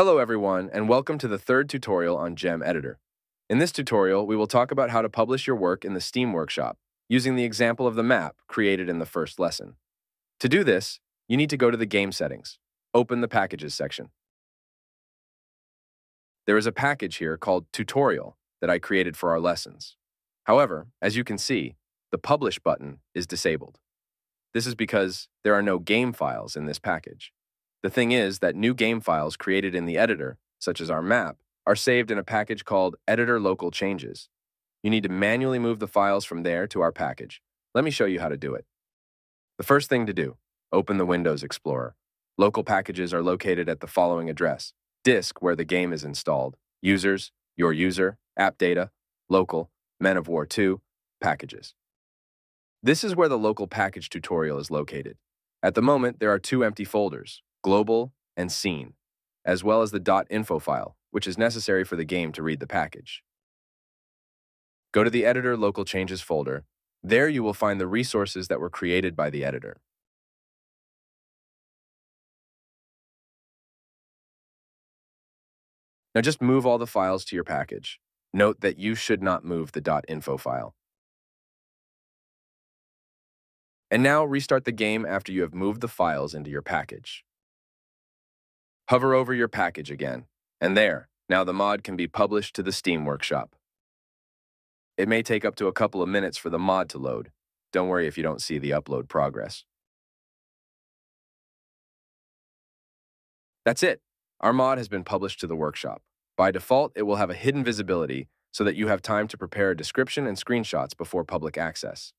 Hello everyone, and welcome to the third tutorial on Gem Editor. In this tutorial, we will talk about how to publish your work in the Steam Workshop, using the example of the map created in the first lesson. To do this, you need to go to the Game Settings, open the Packages section. There is a package here called Tutorial that I created for our lessons. However, as you can see, the Publish button is disabled. This is because there are no game files in this package. The thing is that new game files created in the editor, such as our map, are saved in a package called Editor Local Changes. You need to manually move the files from there to our package. Let me show you how to do it. The first thing to do, open the Windows Explorer. Local packages are located at the following address. Disk, where the game is installed. Users, your user, app data, local, Men of War 2, packages. This is where the local package tutorial is located. At the moment, there are two empty folders, global, and scene, as well as the .info file, which is necessary for the game to read the package. Go to the Editor Local Changes folder. There you will find the resources that were created by the editor. Now just move all the files to your package. Note that you should not move the .info file. And now restart the game after you have moved the files into your package. Hover over your package again, and there, now the mod can be published to the Steam Workshop. It may take up to a couple of minutes for the mod to load. Don't worry if you don't see the upload progress. That's it. Our mod has been published to the workshop. By default, it will have a hidden visibility so that you have time to prepare a description and screenshots before public access.